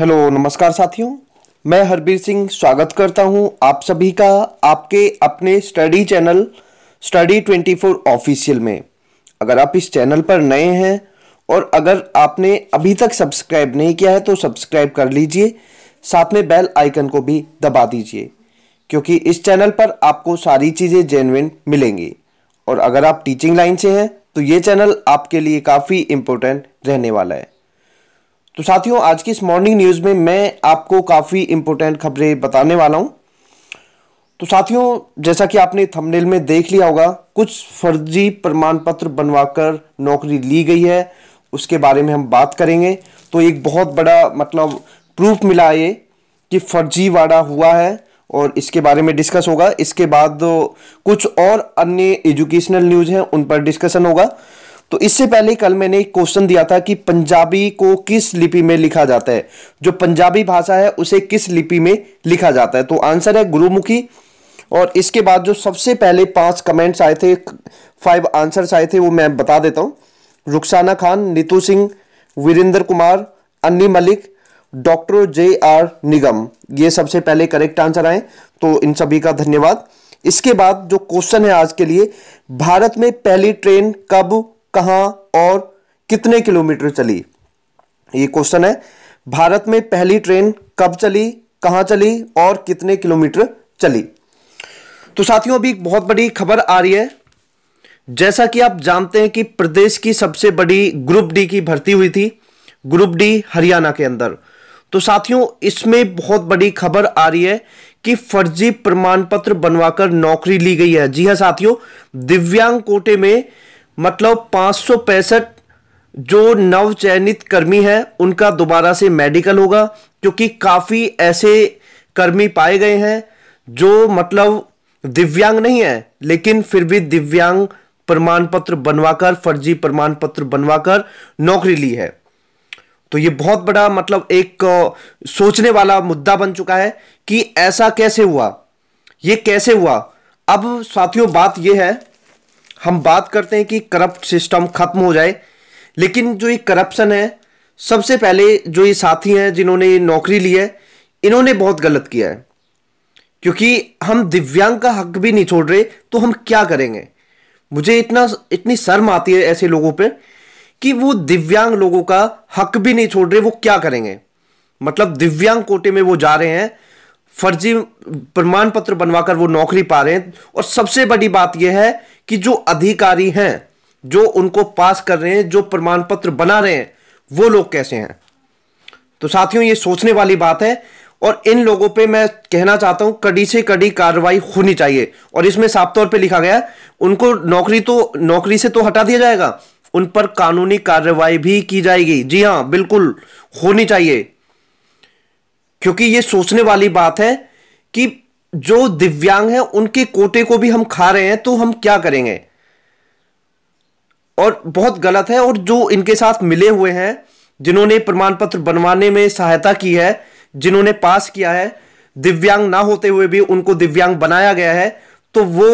Hello, नमस्कार साथियों। मैं हरबीर सिंह स्वागत करता हूँ आप सभी का आपके अपने स्टडी चैनल, स्टडी 24 ऑफिशियल में। अगर आप इस चैनल पर नए हैं और अगर आपने अभी तक सब्सक्राइब नहीं किया है तो सब्सक्राइब कर लीजिए, साथ में बेल आइकन को भी दबा दीजिए, क्योंकि इस चैनल पर आपको सारी चीज़ें जेनविन मिलेंगी। और अगर आप टीचिंग लाइन से हैं तो ये चैनल आपके लिए काफ़ी इम्पोर्टेंट रहने वाला है। तो साथियों, आज की इस मॉर्निंग न्यूज़ में मैं आपको काफ़ी इम्पोर्टेंट खबरें बताने वाला हूँ। तो साथियों, जैसा कि आपने थंबनेल में देख लिया होगा, कुछ फर्जी प्रमाण पत्र बनवाकर नौकरी ली गई है। उसके बारे में हम बात करेंगे। तो एक बहुत बड़ा मतलब प्रूफ मिला ये कि फर्जीवाड़ा हुआ है और इसके बारे में डिस्कस होगा। इसके बाद कुछ और अन्य एजुकेशनल न्यूज़ हैं, उन पर डिस्कशन होगा। तो इससे पहले कल मैंने एक क्वेश्चन दिया था कि पंजाबी को किस लिपि में लिखा जाता है। जो पंजाबी भाषा है, उसे किस लिपि में लिखा जाता है? तो आंसर है गुरुमुखी। और इसके बाद जो सबसे पहले पाँच कमेंट्स आए थे, फाइव आंसर्स आए थे, वो मैं बता देता हूँ। Rukhsana Khan, Neetu Singh, Virendra Kumar, Anni Malik, doctor J R Nigam. ये सबसे पहले करेक्ट आंसर आए तो इन सभी का धन्यवाद। इसके बाद जो क्वेश्चन है आज के लिए, भारत में पहली ट्रेन कब कहाँ और कितने किलोमीटर चली? ये क्वेश्चन है। भारत में पहली ट्रेन कब चली, कहाँ चली और कितने किलोमीटर चली? तो साथियों, अभी बहुत बड़ी खबर आ रही है। जैसा कि आप जानते हैं कि प्रदेश की सबसे बड़ी ग्रुप डी की भर्ती हुई थी ग्रुप डी हरियाणा के अंदर। तो साथियों, इसमें बहुत बड़ी खबर आ रही है कि फर्जी प्रमाण पत्र बनवाकर नौकरी ली गई है। जी हाँ साथियों, दिव्यांग कोटे में मतलब पाँच जो नव चयनित कर्मी है, उनका दोबारा से मेडिकल होगा, क्योंकि काफ़ी ऐसे कर्मी पाए गए हैं जो मतलब दिव्यांग नहीं है, लेकिन फिर भी दिव्यांग प्रमाण पत्र बनवाकर, फर्जी प्रमाण पत्र बनवाकर नौकरी ली है। तो ये बहुत बड़ा मतलब एक सोचने वाला मुद्दा बन चुका है कि ऐसा कैसे हुआ? ये कैसे हुआ? अब साथियों, बात यह है हम बात करते हैं कि करप्ट सिस्टम खत्म हो जाए। लेकिन जो ये करप्शन है, सबसे पहले जो ये साथी हैं जिन्होंने ये नौकरी ली है, इन्होंने बहुत गलत किया है। क्योंकि हम दिव्यांग का हक भी नहीं छोड़ रहे तो हम क्या करेंगे? मुझे इतना, इतनी शर्म आती है ऐसे लोगों पे कि वो दिव्यांग लोगों का हक भी नहीं छोड़ रहे, वो क्या करेंगे? मतलब दिव्यांग कोटे में वो जा रहे हैं, फर्जी प्रमाण पत्र बनवाकर वो नौकरी पा रहे हैं, और सबसे बड़ी बात यह है कि जो अधिकारी हैं, जो उनको पास कर रहे हैं, जो प्रमाण पत्र बना रहे हैं, वो लोग कैसे हैं? तो साथियों, ये सोचने वाली बात है और इन लोगों पे मैं कहना चाहता हूँ, कड़ी से कड़ी कार्रवाई होनी चाहिए। और इसमें साफ़ तौर पे लिखा गया उनको नौकरी तो नौकरी से तो हटा दिया जाएगा, उन पर कानूनी कार्रवाई भी की जाएगी। जी हाँ, बिल्कुल होनी चाहिए। क्योंकि ये सोचने वाली बात है कि जो दिव्यांग है, उनके कोटे को भी हम खा रहे हैं तो हम क्या करेंगे? और बहुत गलत है, और जो इनके साथ मिले हुए हैं, जिन्होंने प्रमाण पत्र बनवाने में सहायता की है, जिन्होंने पास किया है, दिव्यांग ना होते हुए भी उनको दिव्यांग बनाया गया है तो वो,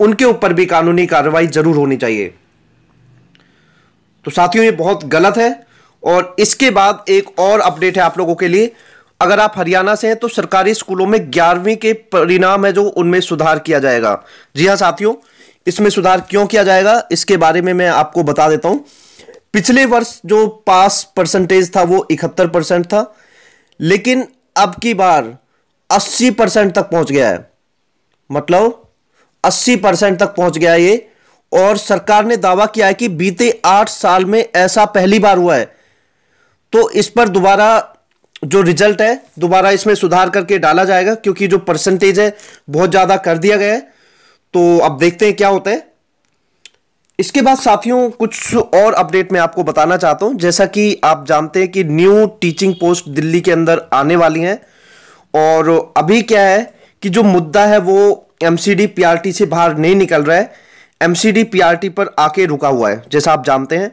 उनके ऊपर भी कानूनी कार्रवाई ज़रूर होनी चाहिए। तो साथियों, ये बहुत गलत है, और इसके बाद एक और अपडेट है आप लोगों के लिए। अगर आप हरियाणा से हैं तो सरकारी स्कूलों में ग्यारहवीं के परिणाम है जो उनमें सुधार किया जाएगा। जी हाँ साथियों, इसमें सुधार क्यों किया जाएगा, इसके बारे में मैं आपको बता देता हूँ। पिछले वर्ष जो पास परसेंटेज था, वो इकहत्तर परसेंट था, लेकिन अब की बार 80 परसेंट तक पहुँच गया है। मतलब 80 परसेंट तक पहुँच गया ये, और सरकार ने दावा किया है कि बीते आठ साल में ऐसा पहली बार हुआ है। तो इस पर दोबारा जो रिज़ल्ट है, दोबारा इसमें सुधार करके डाला जाएगा, क्योंकि जो परसेंटेज है, बहुत ज़्यादा कर दिया गया है। तो अब देखते हैं क्या होता है। इसके बाद साथियों, कुछ और अपडेट मैं आपको बताना चाहता हूँ। जैसा कि आप जानते हैं कि न्यू टीचिंग पोस्ट दिल्ली के अंदर आने वाली हैं। और अभी क्या है कि जो मुद्दा है, वो एमसीडी पीआरटी से बाहर नहीं निकल रहा है। एमसीडी पीआरटी पर आके रुका हुआ है, जैसा आप जानते हैं।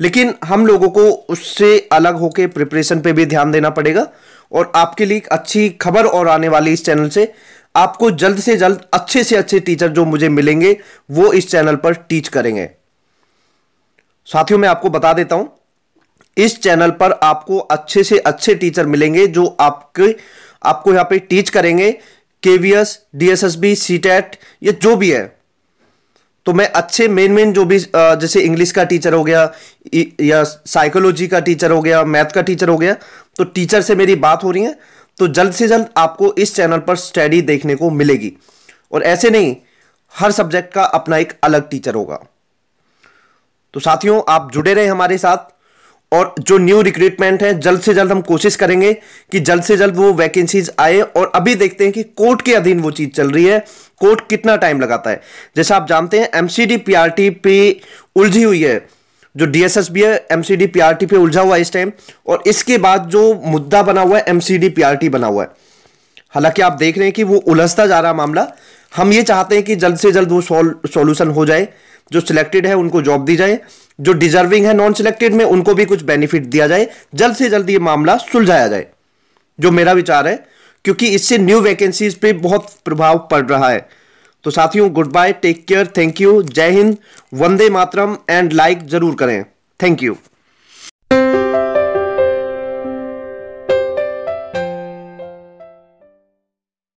लेकिन हम लोगों को उससे अलग होकर प्रिपरेशन पे भी ध्यान देना पड़ेगा। और आपके लिए अच्छी खबर और आने वाली इस चैनल से, आपको जल्द से जल्द अच्छे से अच्छे टीचर जो मुझे मिलेंगे, वो इस चैनल पर टीच करेंगे। साथियों, मैं आपको बता देता हूँ, इस चैनल पर आपको अच्छे से अच्छे टीचर मिलेंगे जो आपके, आपको यहाँ पे टीच करेंगे केवीएस डीएसएसबी सीटेट ये जो भी है। तो मैं अच्छे मेन मेन जो भी जैसे इंग्लिश का टीचर हो गया या साइकोलॉजी का टीचर हो गया मैथ का टीचर हो गया तो टीचर से मेरी बात हो रही है तो जल्द से जल्द आपको इस चैनल पर स्टडी देखने को मिलेगी। और ऐसे नहीं, हर सब्जेक्ट का अपना एक अलग टीचर होगा। तो साथियों, आप जुड़े रहे हमारे साथ, और जो न्यू रिक्रूटमेंट है, जल्द से जल्द हम कोशिश करेंगे कि जल्द से जल्द वो वैकेंसीज आए, और अभी देखते हैं कि कोर्ट के अधीन वो चीज़ चल रही है। कोर्ट कितना टाइम लगाता है। जैसे आप जानते हैं एमसीडी पीआरटी पे उलझी हुई है। जो डीएसएसबी है एमसीडी पीआरटी पे उलझा हुआ है इस टाइम और इसके बाद जो मुद्दा बना हुआ है एमसीडी पीआरटी बना हुआ है। हालाँकि आप देख रहे हैं कि वो उलझता जा रहा मामला। हम ये चाहते हैं कि जल्द से जल्द वो सॉल्यूशन हो जाए। जो सिलेक्टेड है, उनको जॉब दी जाए। जो डिजर्विंग है नॉन सिलेक्टेड में, उनको भी कुछ बेनिफिट दिया जाए। जल्द से जल्द ये मामला सुलझाया जाए। जो मेरा विचार है क्योंकि इससे न्यू वैकेंसीज पे बहुत प्रभाव पड़ रहा है। तो साथियों goodbye take care thank you जय हिंद, वंदे मातरम एंड लाइक ज़रूर करें। Thank you